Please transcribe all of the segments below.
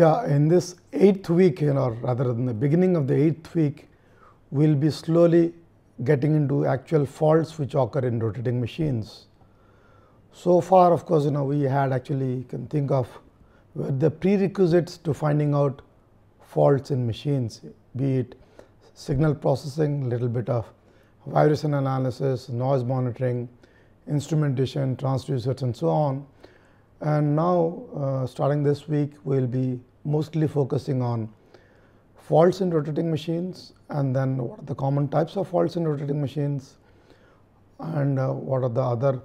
Yeah, in this eighth week, you know, or rather in the beginning of the eighth week, we will be slowly getting into actual faults which occur in rotating machines. So far, of course, you know, we had actually can think of the prerequisites to finding out faults in machines, be it signal processing, little bit of vibration analysis, noise monitoring, instrumentation, transducers and so on. And now, uh, starting this week, we will be mostly focusing on faults in rotating machines and then what are the common types of faults in rotating machines and uh, what are the other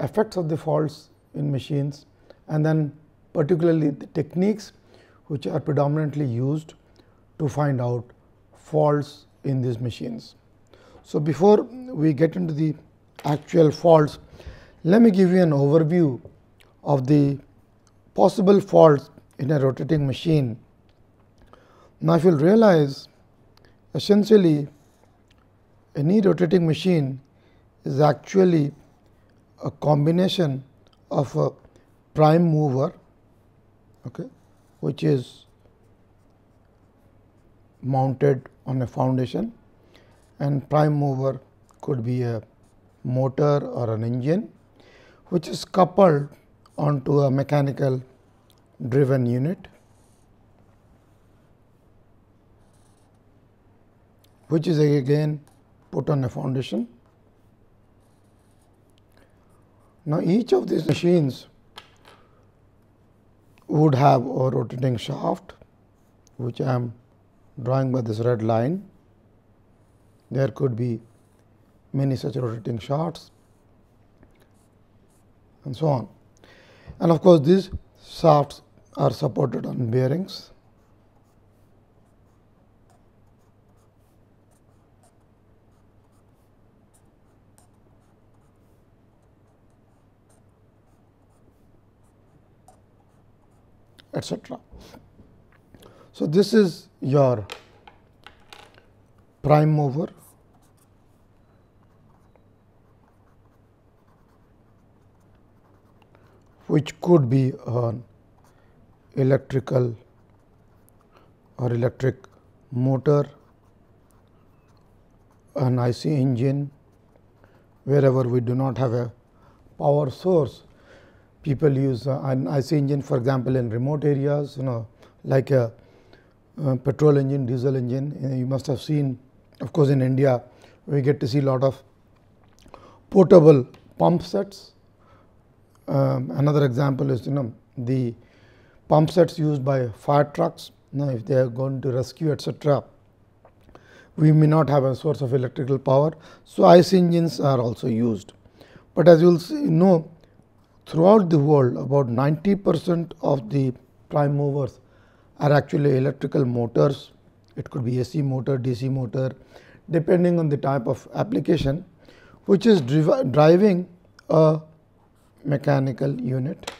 effects of the faults in machines and then particularly the techniques which are predominantly used to find out faults in these machines. So, before we get into the actual faults, let me give you an overview of the possible faults in a rotating machine. Now, if you will realize essentially any rotating machine is actually a combination of a prime mover okay, which is mounted on a foundation and prime mover could be a motor or an engine which is coupled onto a mechanical driven unit which is again put on a foundation. Now, each of these machines would have a rotating shaft which I am drawing by this red line. There could be many such rotating shafts and so on. And of course, these shafts are supported on bearings. etc. So, this is your prime mover which could be an electrical or electric motor, an IC engine, wherever we do not have a power source. People use uh, an IC engine for example, in remote areas you know like a, a petrol engine, diesel engine. Uh, you must have seen of course, in India we get to see a lot of portable pump sets um, another example is you know the pump sets used by fire trucks. Now, if they are going to rescue etc., we may not have a source of electrical power. So, ICE engines are also used, but as you will see, you know throughout the world about 90 percent of the prime movers are actually electrical motors. It could be AC motor, DC motor depending on the type of application which is driving a mechanical unit.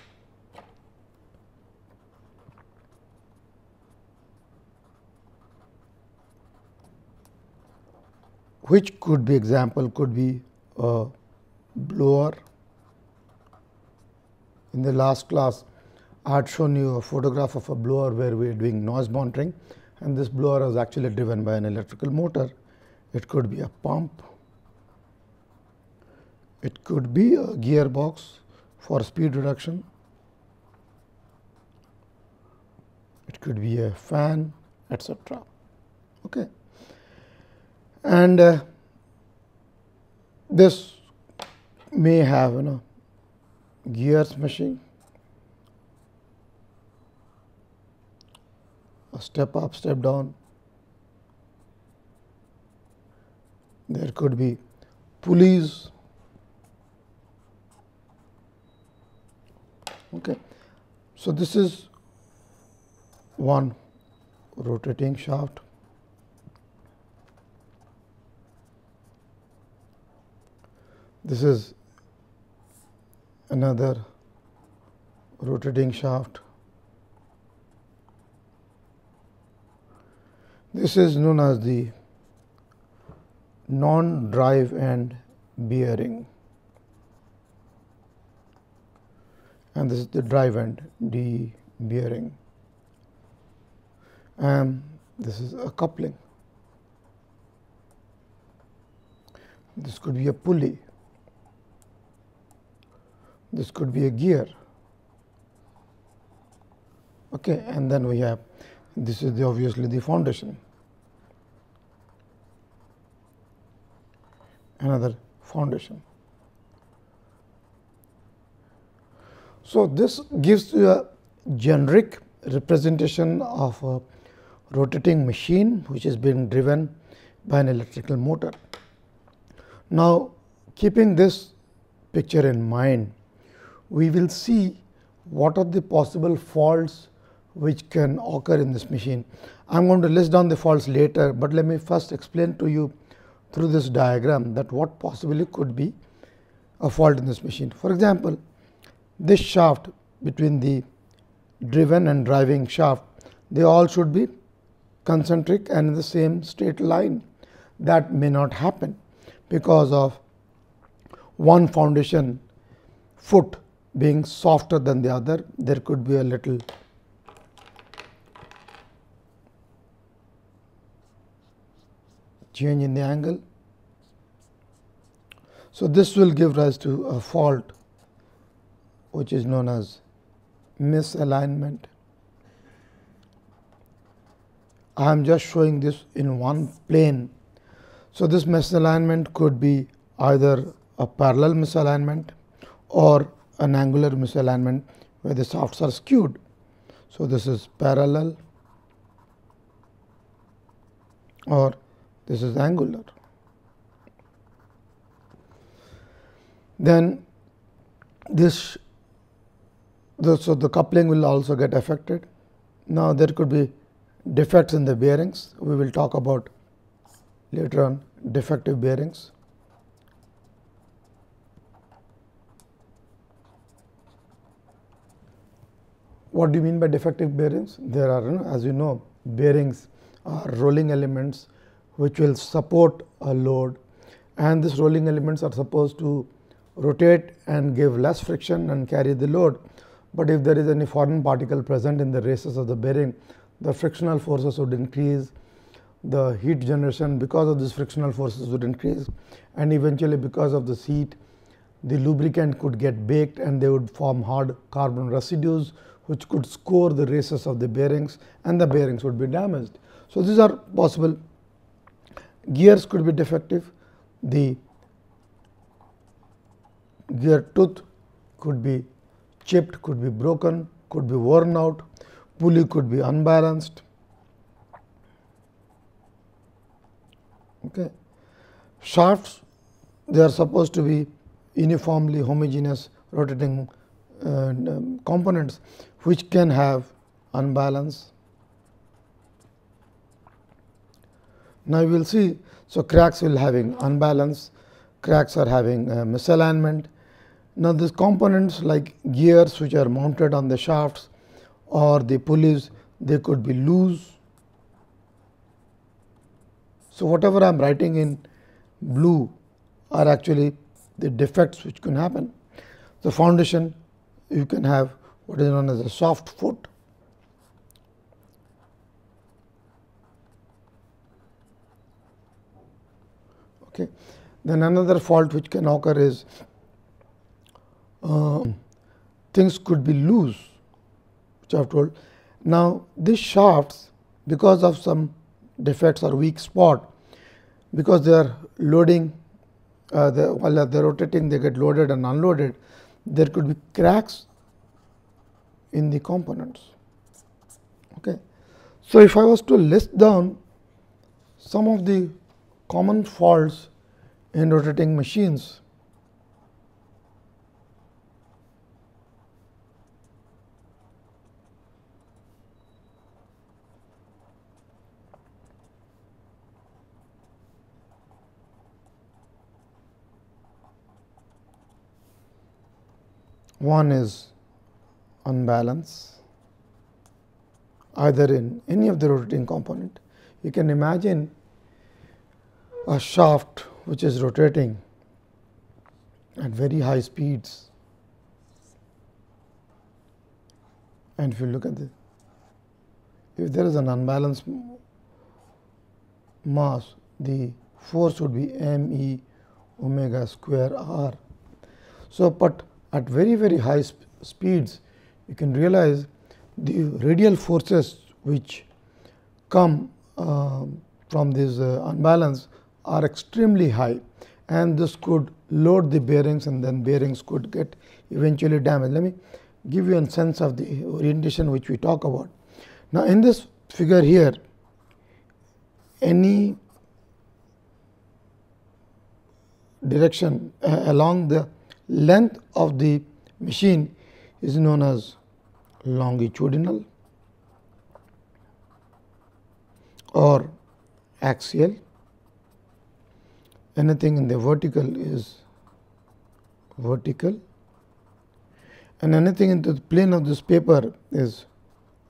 Which could be example could be a blower. In the last class, I had shown you a photograph of a blower where we are doing noise monitoring and this blower is actually driven by an electrical motor. It could be a pump, it could be a gearbox for speed reduction. It could be a fan etc. Okay. And uh, this may have you know gears machine, a step up, step down. There could be pulleys Okay. So, this is one rotating shaft. This is another rotating shaft. This is known as the non-drive end bearing. and this is the drive end D bearing. and this is a coupling. This could be a pulley. This could be a gear. Okay, and then we have this is the obviously the foundation. Another foundation. So, this gives you a generic representation of a rotating machine which is being driven by an electrical motor. Now, keeping this picture in mind, we will see what are the possible faults which can occur in this machine. I am going to list down the faults later, but let me first explain to you through this diagram that what possibly could be a fault in this machine. For example, this shaft between the driven and driving shaft, they all should be concentric and in the same straight line. That may not happen because of one foundation foot being softer than the other. There could be a little change in the angle. So, this will give rise to a fault which is known as misalignment. I am just showing this in one plane. So, this misalignment could be either a parallel misalignment or an angular misalignment where the shafts are skewed. So, this is parallel or this is angular. Then this the, so the coupling will also get affected. Now there could be defects in the bearings. We will talk about later on defective bearings. What do you mean by defective bearings? There are, as you know, bearings are rolling elements which will support a load and these rolling elements are supposed to rotate and give less friction and carry the load. But if there is any foreign particle present in the races of the bearing, the frictional forces would increase, the heat generation because of these frictional forces would increase and eventually because of this heat, the lubricant could get baked and they would form hard carbon residues which could score the races of the bearings and the bearings would be damaged. So, these are possible gears could be defective, the gear tooth could be chipped, could be broken, could be worn out, pulley could be unbalanced. Okay. Shafts, they are supposed to be uniformly homogeneous rotating uh, components, which can have unbalance Now, you will see, so cracks will having unbalance, cracks are having uh, misalignment. Now, these components like gears which are mounted on the shafts or the pulleys, they could be loose. So, whatever I am writing in blue are actually the defects which can happen. The foundation you can have what is known as a soft foot Okay. Then another fault which can occur is uh, things could be loose, which I have told. Now, these shafts because of some defects or weak spot, because they are loading uh, while they are rotating they get loaded and unloaded, there could be cracks in the components. Okay. So, if I was to list down some of the common faults in rotating machines. One is unbalance either in any of the rotating component. You can imagine a shaft which is rotating at very high speeds. And if you look at this, if there is an unbalanced mass, the force would be m e omega square r. So, but at very very high sp speeds you can realize the radial forces which come uh, from this uh, unbalance are extremely high and this could load the bearings and then bearings could get eventually damaged. Let me give you a sense of the orientation which we talk about. Now, in this figure here any direction uh, along the length of the machine is known as longitudinal or axial. Anything in the vertical is vertical and anything into the plane of this paper is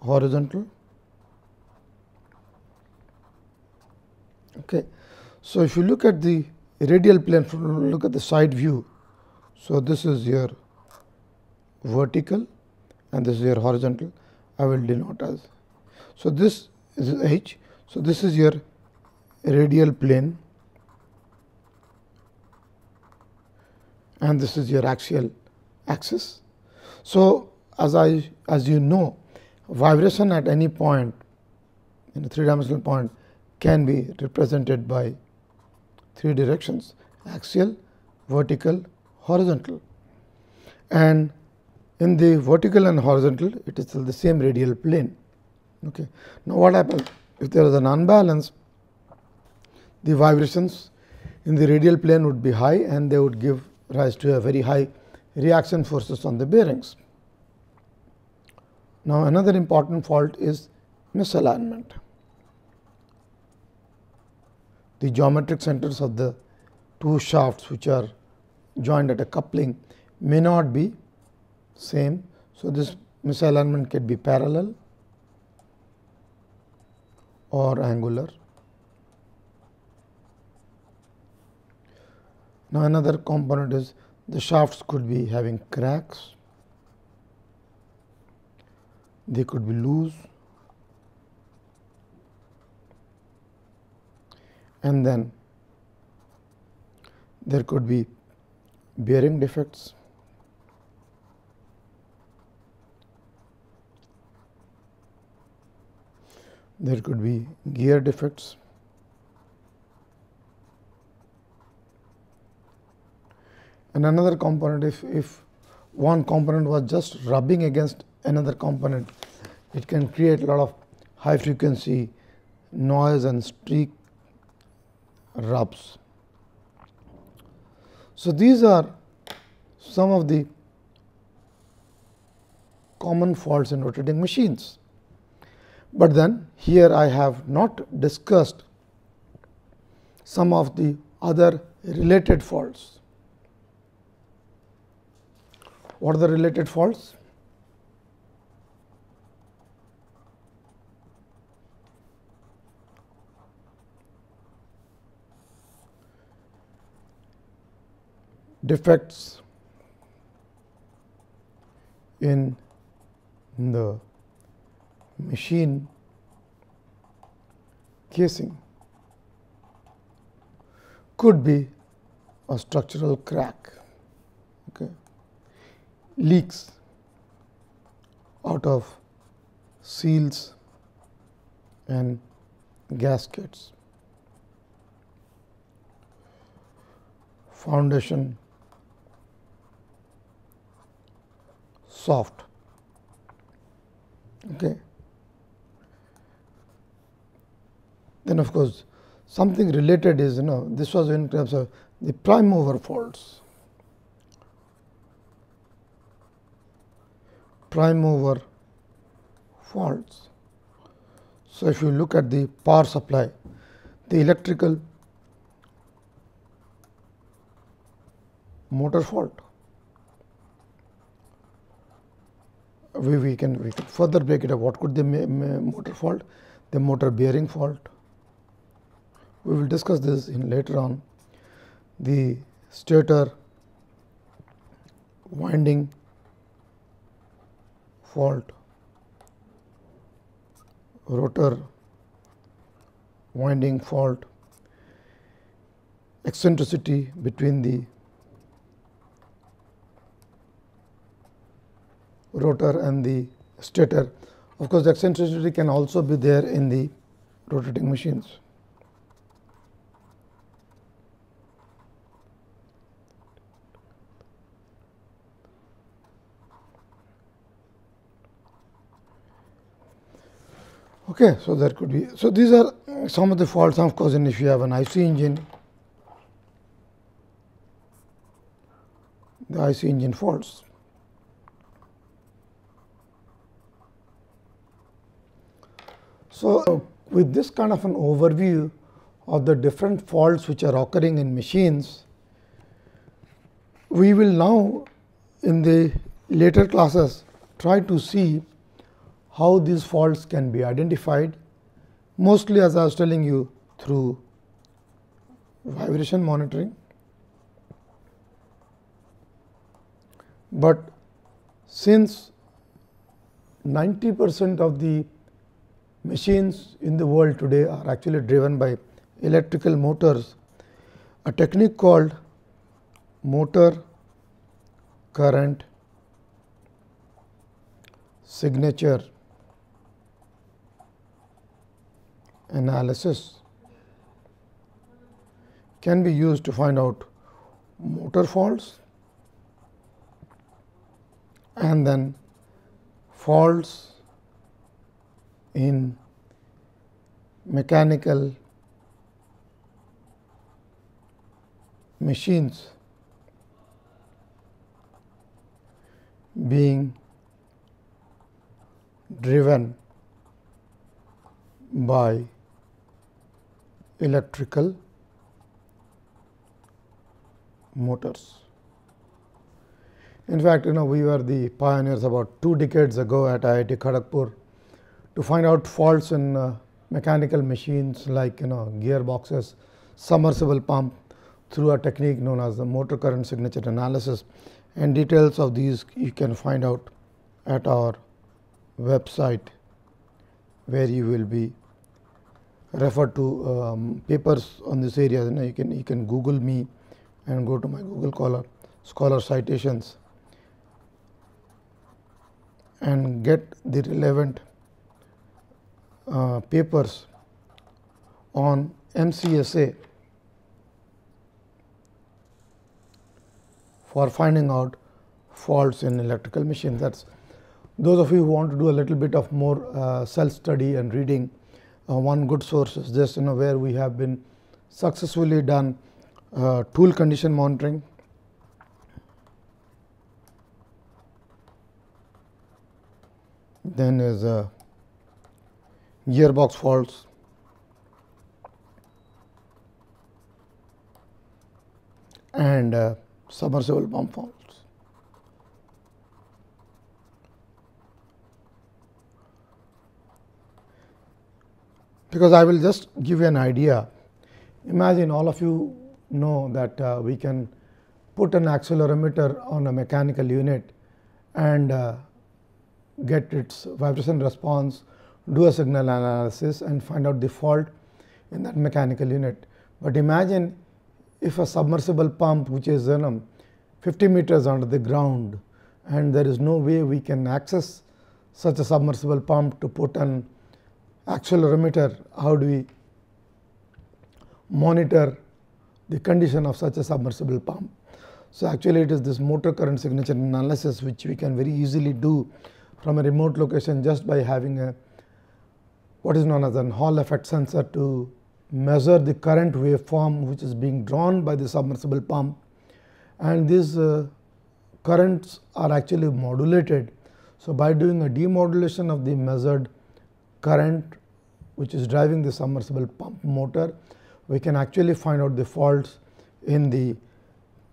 horizontal. Okay. So, if you look at the radial plane, look at the side view. So, this is your vertical and this is your horizontal. I will denote as. So, this is H. So, this is your radial plane and this is your axial axis. So, as I as you know vibration at any point in a three dimensional point can be represented by three directions axial, vertical, horizontal. And in the vertical and horizontal it is still the same radial plane. Okay. Now, what happens if there is an unbalance the vibrations in the radial plane would be high and they would give rise to a very high reaction forces on the bearings. Now, another important fault is misalignment. The geometric centers of the two shafts which are joined at a coupling may not be same. So, this misalignment can be parallel or angular. Now, another component is the shafts could be having cracks, they could be loose and then there could be bearing defects there could be gear defects. And another component if, if one component was just rubbing against another component, it can create a lot of high frequency noise and streak rubs. So, these are some of the common faults in rotating machines. But then here I have not discussed some of the other related faults. What are the related faults? Defects in the machine casing could be a structural crack, okay. leaks out of seals and gaskets, foundation soft. Okay. Then of course, something related is you know this was in terms of the prime mover faults. Prime mover faults. So, if you look at the power supply, the electrical motor fault, we, we can we can further break it up. What could the motor fault? The motor bearing fault, we will discuss this in later on. The stator winding fault, rotor winding fault, eccentricity between the rotor and the stator. Of course, the eccentricity can also be there in the rotating machines. Okay, so there could be. So these are some of the faults. Of course, and if you have an IC engine, the IC engine faults. So, with this kind of an overview of the different faults which are occurring in machines, we will now in the later classes try to see how these faults can be identified mostly as I was telling you through vibration monitoring. But since 90 percent of the machines in the world today are actually driven by electrical motors, a technique called motor current signature analysis can be used to find out motor faults and then faults in mechanical machines being driven by electrical motors. In fact, you know we were the pioneers about two decades ago at IIT Kharagpur to find out faults in uh, mechanical machines like you know gearboxes, submersible pump through a technique known as the motor current signature analysis. And details of these you can find out at our website where you will be referred to um, papers on this area, you, you can you can Google me and go to my Google Scholar Scholar citations and get the relevant uh, papers on MCSA for finding out faults in electrical machines. That's those of you who want to do a little bit of more uh, self study and reading uh, one good source is this you know where we have been successfully done uh, tool condition monitoring then is uh, gearbox faults and uh, submersible pump faults. because I will just give you an idea. Imagine all of you know that uh, we can put an accelerometer on a mechanical unit and uh, get its vibration response, do a signal analysis and find out the fault in that mechanical unit. But imagine if a submersible pump which is you know, 50 meters under the ground and there is no way we can access such a submersible pump to put an accelerometer, how do we monitor the condition of such a submersible pump. So, actually it is this motor current signature analysis which we can very easily do from a remote location just by having a what is known as an Hall effect sensor to measure the current waveform which is being drawn by the submersible pump and these uh, currents are actually modulated. So, by doing a demodulation of the measured current which is driving the submersible pump motor, we can actually find out the faults in the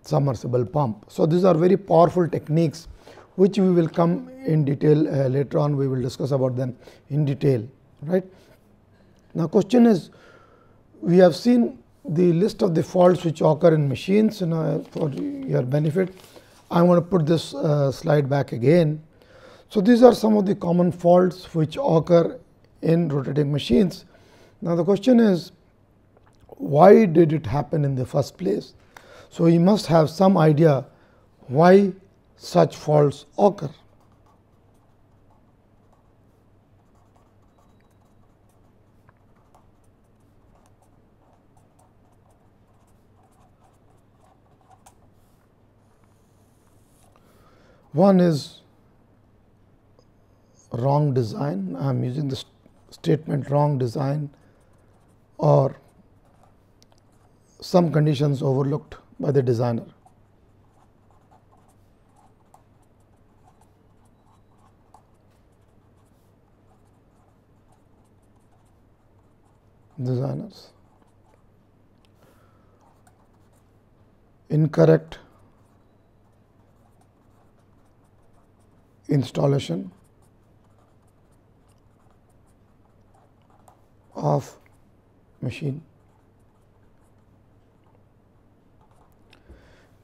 submersible pump. So, these are very powerful techniques which we will come in detail uh, later on we will discuss about them in detail right. Now, question is we have seen the list of the faults which occur in machines you know, for your benefit. I want to put this uh, slide back again. So, these are some of the common faults which occur in rotating machines. Now, the question is why did it happen in the first place? So, you must have some idea why such faults occur. One is wrong design, I am using the st statement wrong design or some conditions overlooked by the designer. designers incorrect installation of machine.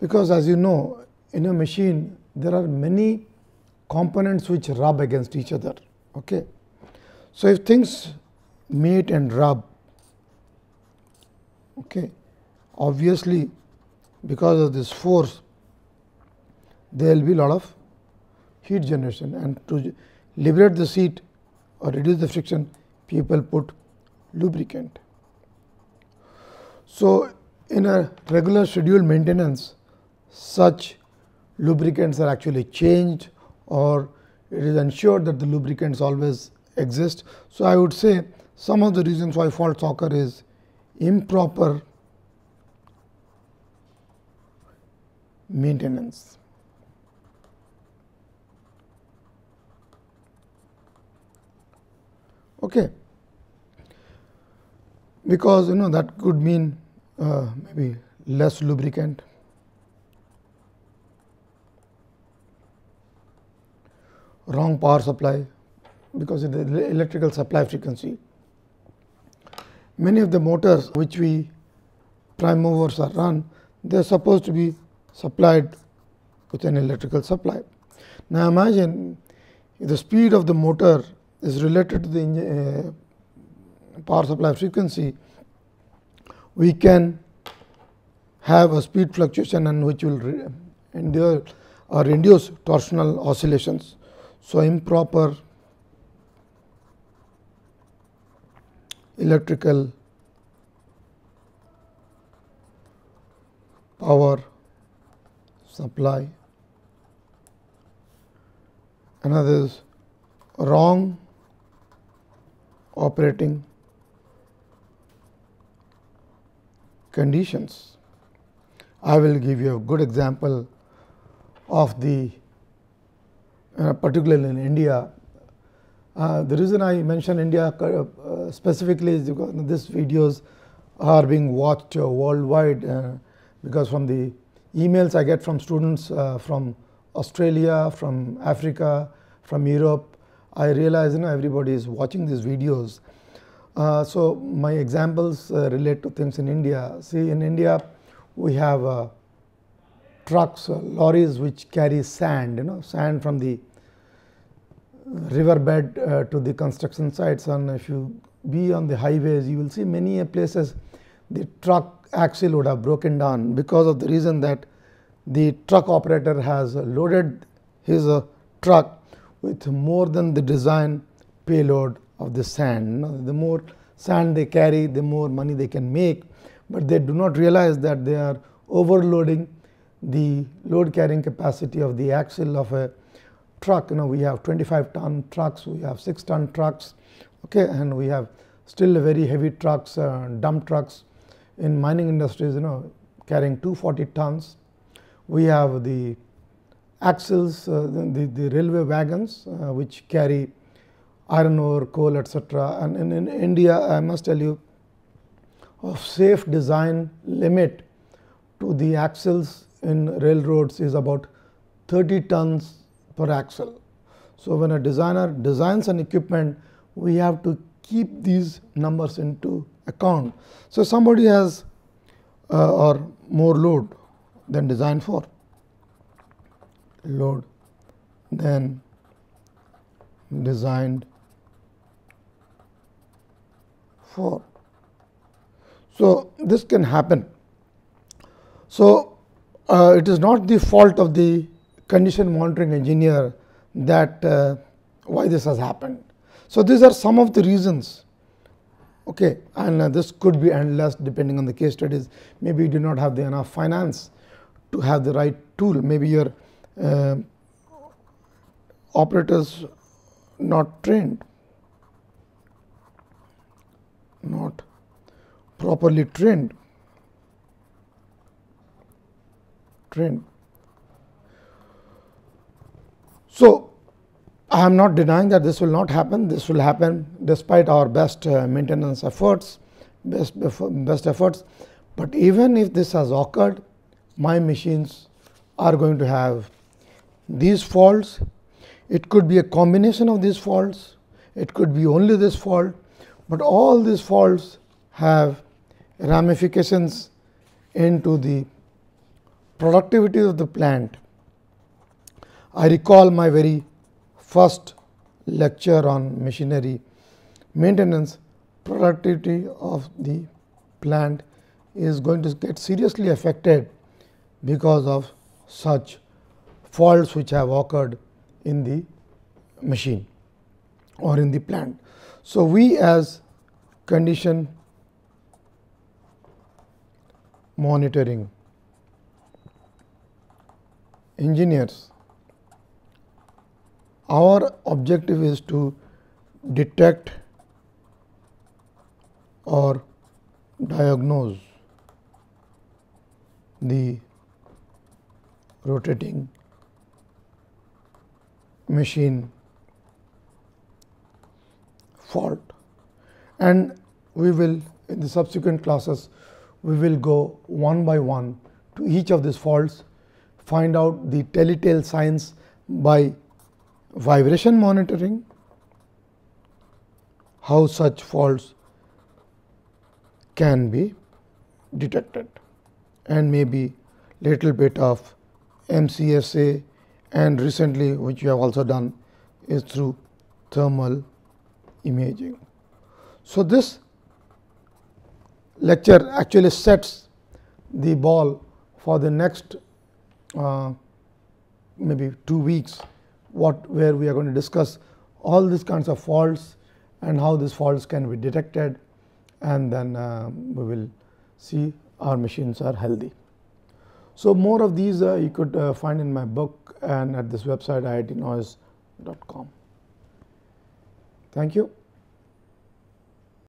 Because as you know in a machine there are many components which rub against each other. Okay. So, if things meet and rub, okay, obviously because of this force there will be lot of heat generation and to liberate the heat or reduce the friction people put lubricant. So, in a regular scheduled maintenance such lubricants are actually changed or it is ensured that the lubricants always exist. So, I would say some of the reasons why faults occur is improper maintenance. Okay. Because you know that could mean uh, maybe less lubricant, wrong power supply because of the electrical supply frequency. Many of the motors which we prime movers are run, they are supposed to be supplied with an electrical supply. Now, imagine if the speed of the motor is related to the uh, power supply frequency, we can have a speed fluctuation and which will endure or induce torsional oscillations. So, improper electrical power supply. Another is wrong operating conditions. I will give you a good example of the uh, particularly in India. Uh, the reason I mention India uh, specifically is because these videos are being watched uh, worldwide uh, because from the emails I get from students from Australia, from Africa, from Europe, I realize you know everybody is watching these videos. Uh, so my examples uh, relate to things in India. See in India we have uh, trucks, lorries which carry sand, you know, sand from the riverbed uh, to the construction sites and if you be on the highways you will see many places the truck axle would have broken down because of the reason that the truck operator has loaded his uh, truck with more than the design payload of the sand. The more sand they carry, the more money they can make, but they do not realize that they are overloading the load carrying capacity of the axle of a truck, you know, we have 25 ton trucks, we have 6 ton trucks, okay, and we have still very heavy trucks, uh, dump trucks in mining industries, you know, carrying 240 tons. We have the axles, uh, the, the railway wagons, uh, which carry iron ore, coal, etc. And in, in India, I must tell you, of safe design limit to the axles in railroads is about 30 tons per axle. So, when a designer designs an equipment, we have to keep these numbers into account. So, somebody has uh, or more load than designed for load then designed for. So, this can happen. So, uh, it is not the fault of the condition monitoring engineer that uh, why this has happened. So, these are some of the reasons okay, and uh, this could be endless depending on the case studies. Maybe you do not have the enough finance to have the right tool, maybe your uh, operators not trained, not properly trained, trained. So, I am not denying that this will not happen. This will happen despite our best uh, maintenance efforts, best best efforts. But even if this has occurred, my machines are going to have these faults. It could be a combination of these faults. It could be only this fault, but all these faults have ramifications into the productivity of the plant. I recall my very first lecture on machinery maintenance productivity of the plant is going to get seriously affected because of such faults which have occurred in the machine or in the plant. So, we as condition monitoring engineers our objective is to detect or diagnose the rotating machine. Fault. And we will in the subsequent classes we will go one by one to each of these faults find out the telltale signs by vibration monitoring, how such faults can be detected and maybe little bit of MCSA and recently which we have also done is through thermal imaging. So, this lecture actually sets the ball for the next uh, maybe 2 weeks what where we are going to discuss all these kinds of faults and how these faults can be detected and then uh, we will see our machines are healthy. So, more of these uh, you could uh, find in my book and at this website iitnoise.com. Thank you.